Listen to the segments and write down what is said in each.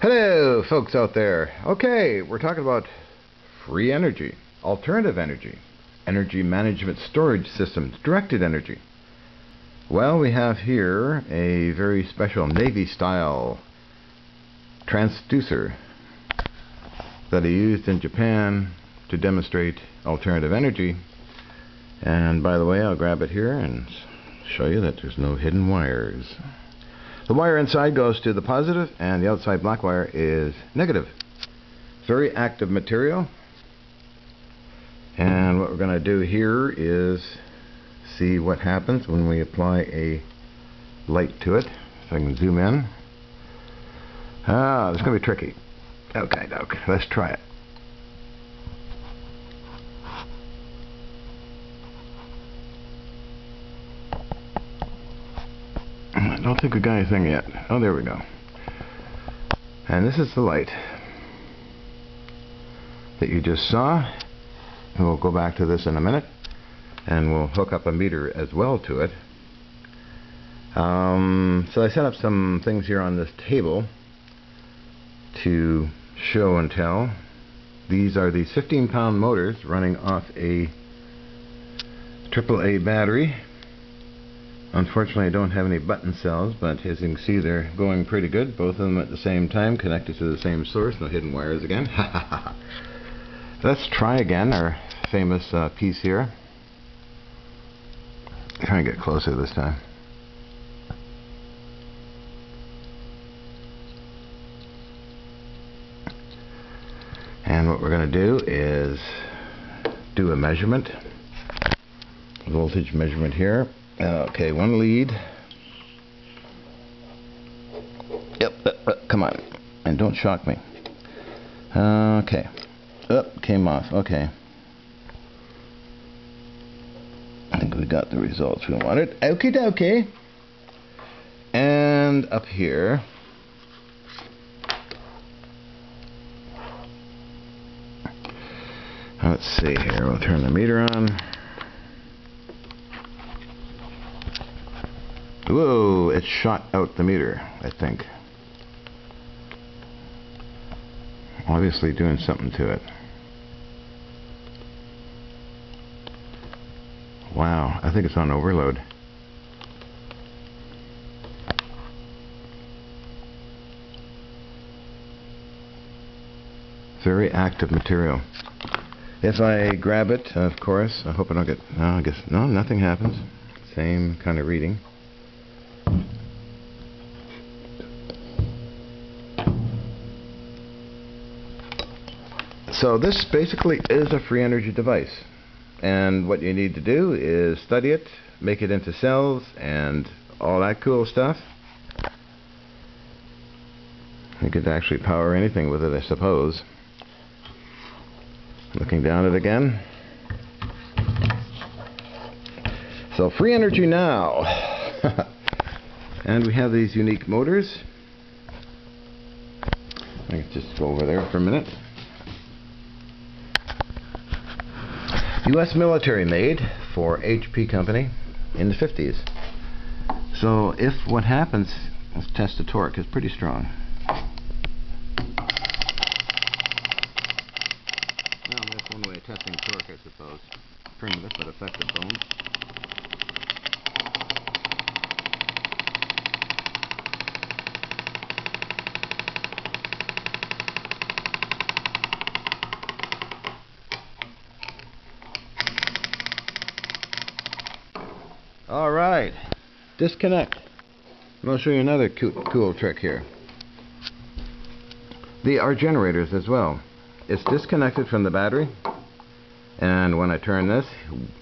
Hello, folks out there. Okay, we're talking about free energy, alternative energy, energy management storage systems, directed energy. Well, we have here a very special Navy-style transducer that I used in Japan to demonstrate alternative energy. And by the way, I'll grab it here and show you that there's no hidden wires. The wire inside goes to the positive and the outside black wire is negative. Very active material. And what we're going to do here is see what happens when we apply a light to it. So I can zoom in. Ah, it's going to be tricky. Okay, okay, let's try it. Don't think we got anything yet. Oh, there we go. And this is the light that you just saw. And we'll go back to this in a minute. And we'll hook up a meter as well to it. Um, so I set up some things here on this table to show and tell. These are these 15 pound motors running off a AAA battery Unfortunately, I don't have any button cells, but as you can see, they're going pretty good. Both of them at the same time, connected to the same source. No hidden wires again. Let's try again our famous uh, piece here. Try and get closer this time. And what we're going to do is do a measurement, voltage measurement here. Okay, one lead. Yep, uh, uh, come on. And don't shock me. Okay. Up, oh, came off. Okay. I think we got the results we wanted. Okie dokie. And up here. Let's see here. We'll turn the meter on. Whoa, it shot out the meter, I think. Obviously doing something to it. Wow, I think it's on overload. Very active material. If I grab it, of course, I hope I don't get, no, I guess, no, nothing happens. Same kind of reading. So this basically is a free energy device. And what you need to do is study it, make it into cells, and all that cool stuff. You could actually power anything with it, I suppose. Looking down it again. So free energy now. and we have these unique motors. I can just go over there for a minute. U.S. military made for HP company in the 50s. So if what happens, let's test the torque, is pretty strong. Well, that's one way of testing torque, I suppose. Primitive but effective bones. Alright, disconnect. I'll show you another cool, cool trick here. The are generators as well. It's disconnected from the battery and when I turn this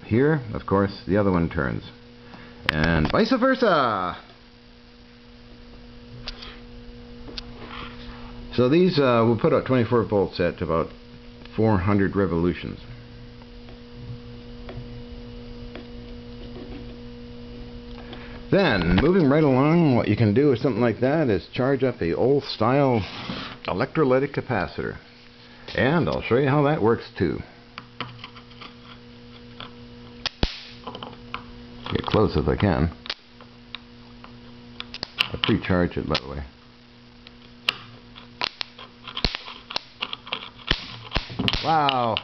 here, of course, the other one turns. And vice versa! So these uh, will put out 24 volts at about 400 revolutions. Then, moving right along, what you can do with something like that is charge up a old-style electrolytic capacitor. And I'll show you how that works too. Get close if I can. I pre-charge it, by the way. Wow!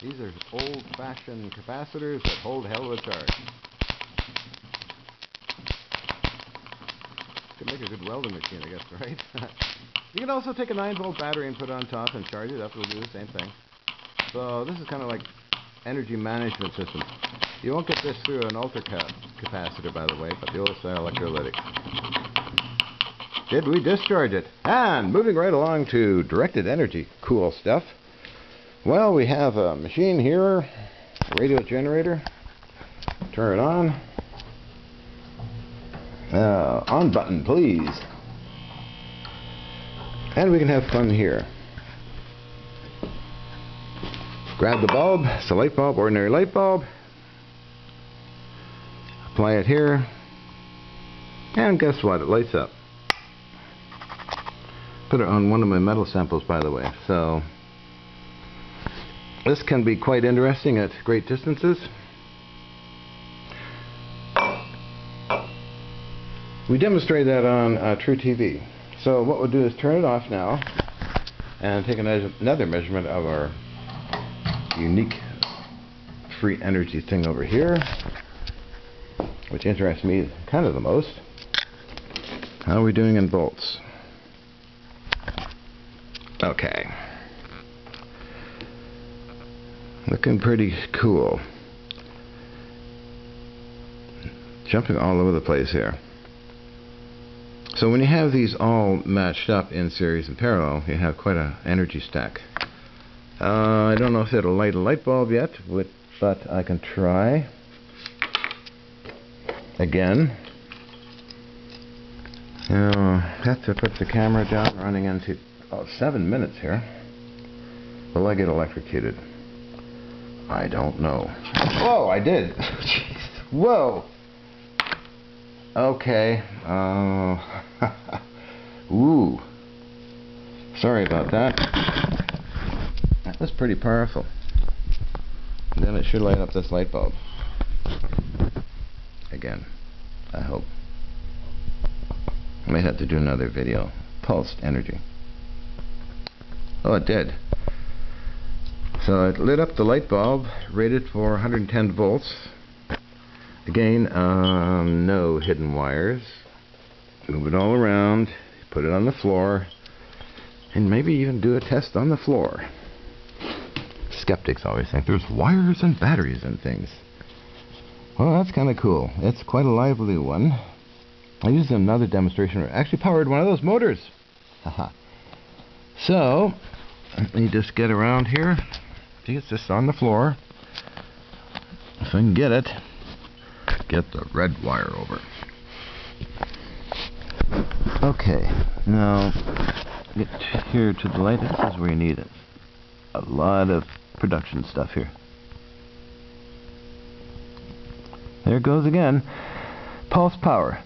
These are old-fashioned capacitors that hold hell of a charge. Could make a good welding machine, I guess, right? you can also take a 9-volt battery and put it on top and charge it up. It'll do the same thing. So this is kind of like energy management system. You won't get this through an ultra capacitor, by the way, but the old style electrolytic. Did we discharge it? And moving right along to directed energy. Cool stuff. Well, we have a machine here, radio generator. Turn it on. Uh, on button, please. And we can have fun here. Grab the bulb, it's a light bulb, ordinary light bulb. Apply it here. And guess what? It lights up. Put it on one of my metal samples, by the way. So this can be quite interesting at great distances. We demonstrate that on uh, truTV. So what we'll do is turn it off now and take another measurement of our unique free energy thing over here, which interests me kind of the most. How are we doing in volts? Okay. Looking pretty cool. Jumping all over the place here. So when you have these all matched up in series and parallel, you have quite an energy stack. Uh, I don't know if it'll light a light bulb yet, but I can try. Again. Now, I have to put the camera down running into oh, seven minutes here. Will I get electrocuted? I don't know. Whoa, I did. Whoa. Okay. Uh, ooh. Sorry about that. That was pretty powerful. And then it should light up this light bulb. Again. I hope. I may have to do another video. Pulsed energy. Oh, it did. So it lit up the light bulb, rated for 110 volts. Again, um, no hidden wires. Move it all around, put it on the floor, and maybe even do a test on the floor. Skeptics always think there's wires and batteries and things. Well, that's kind of cool. It's quite a lively one. I used another demonstration. Actually powered one of those motors. Haha. so, let me just get around here. It's just on the floor. If I can get it, get the red wire over. Okay, now get here to the light. This is where you need it. A lot of production stuff here. There it goes again. Pulse power.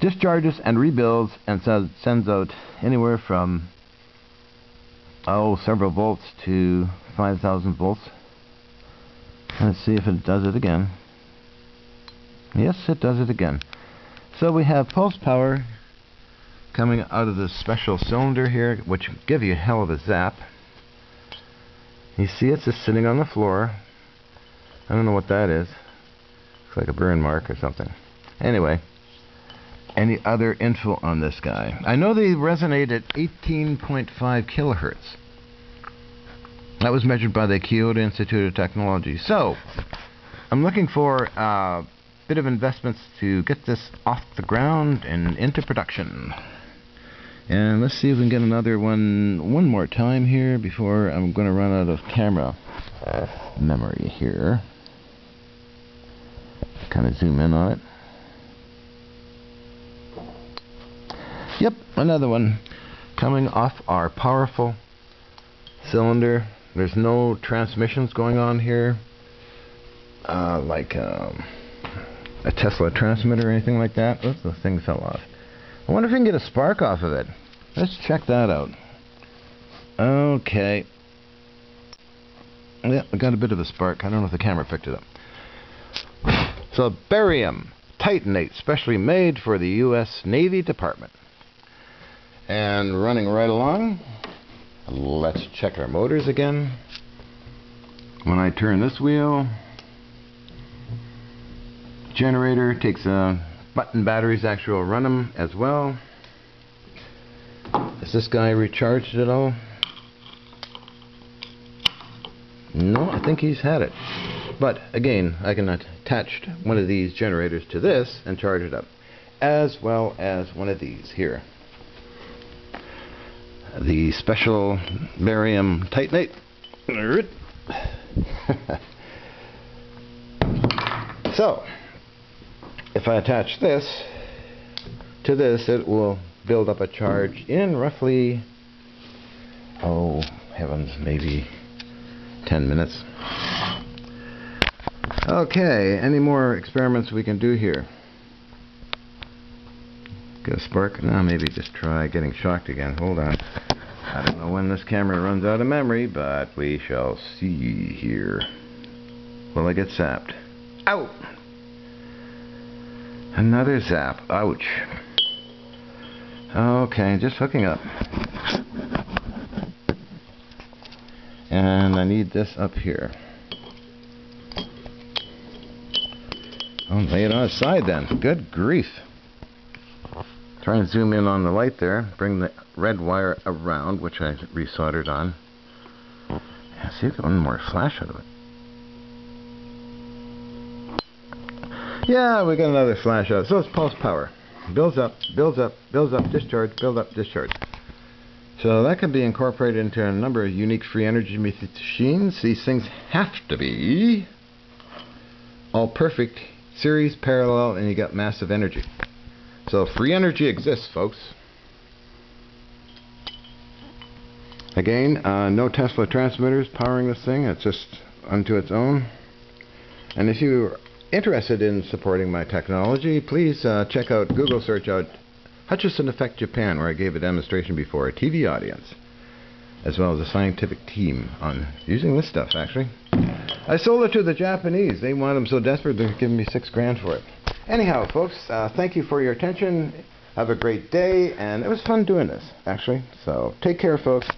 Discharges and rebuilds and sends out anywhere from oh several volts to 5000 volts. Let's see if it does it again. Yes, it does it again. So we have pulse power coming out of this special cylinder here, which give you a hell of a zap. You see it's just sitting on the floor. I don't know what that is. Looks like a burn mark or something. Anyway, any other info on this guy? I know they resonate at 18.5 kilohertz. That was measured by the Kyoto Institute of Technology. So, I'm looking for a bit of investments to get this off the ground and into production. And let's see if we can get another one one more time here before I'm going to run out of camera uh, memory here. Kind of zoom in on it. Yep, another one coming off our powerful cylinder there's no transmissions going on here, uh, like um, a Tesla transmitter or anything like that. Oops, the thing fell off. I wonder if we can get a spark off of it. Let's check that out. Okay. Yeah, I got a bit of a spark. I don't know if the camera picked it up. So, barium titanate, specially made for the U.S. Navy Department. and running right along. Let's check our motors again. When I turn this wheel, generator takes a button batteries actually run them as well. Is this guy recharged at all? No, I think he's had it. But again, I can attach one of these generators to this and charge it up, as well as one of these here. The special barium titanate. so, if I attach this to this, it will build up a charge in roughly, oh heavens, maybe 10 minutes. Okay, any more experiments we can do here? Get a spark? No, maybe just try getting shocked again. Hold on. I don't know when this camera runs out of memory, but we shall see here. Will I get zapped? Out! Another zap. Ouch. Okay, just hooking up. And I need this up here. I'll lay it on its side then. Good grief. Try and zoom in on the light there. Bring the red wire around, which I resoldered on. Yeah, see, get one more flash out of it. Yeah, we got another flash out. So it's pulse power. Builds up, builds up, builds up, discharge, build up, discharge. So that can be incorporated into a number of unique free energy machines. These things have to be all perfect, series, parallel, and you got massive energy. So free energy exists, folks. Again, uh, no Tesla transmitters powering this thing. It's just unto its own. And if you're interested in supporting my technology, please uh, check out Google search out Hutchison Effect Japan, where I gave a demonstration before a TV audience, as well as a scientific team on using this stuff, actually. I sold it to the Japanese. They want them so desperate they're giving me six grand for it. Anyhow, folks, uh, thank you for your attention. Have a great day, and it was fun doing this, actually. So take care, folks.